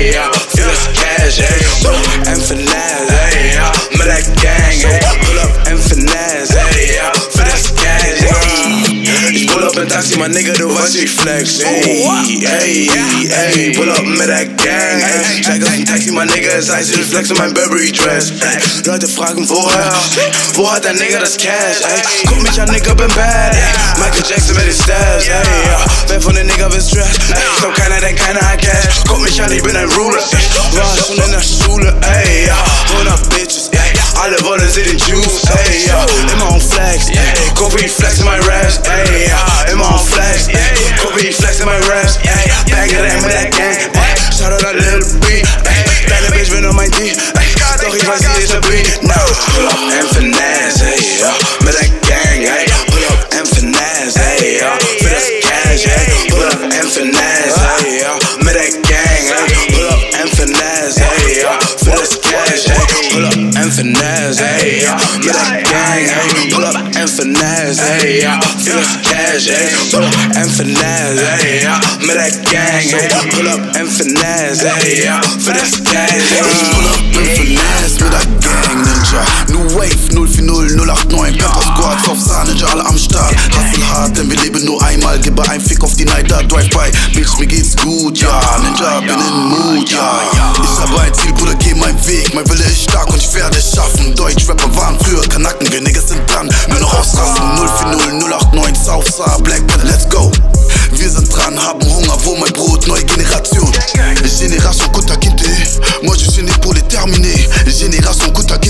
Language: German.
ayy Flush cash, ayy And finesse, ayy Malak gang, ayy Pull up and finesse, ayy Finesse cash, ayy Pull up and taxi, my nigga, the watch flex, ayy Ayy, ayy Pull up, mit der Gang, ayy Steig aus dem Taxi, my Nigga, ist heiß, ich flex in mein Burberry Dress, ayy Leute fragen, woher? Wo hat der Nigga das Cash, ayy Guck mich an, Nigga, bin bad, ayy Michael Jackson mit den Stabs, ayy not been a ruler. Finesse. Ja, mit der Gang. Ey, pull up and finesse. Ja, für das Cash. Ey, pull up and finesse. Ja, mit der Gang. Ey, pull up and finesse. Ja, für das Cash. Ey, Pull up in Finesse mit der Gang Ninja. New Wave 040 089 Pepper Squad Fofsa Ninja alle am Start. Hustle hart, denn wir leben nur einmal. Gebe ein Fick auf die Neider Drive-by Bitch, mir geht's gut, ja. Ninja, bin in Mut, ja. Ich habe génération que t'as quitté. Moi je suis né pour les terminer. Génération que t'as quitté.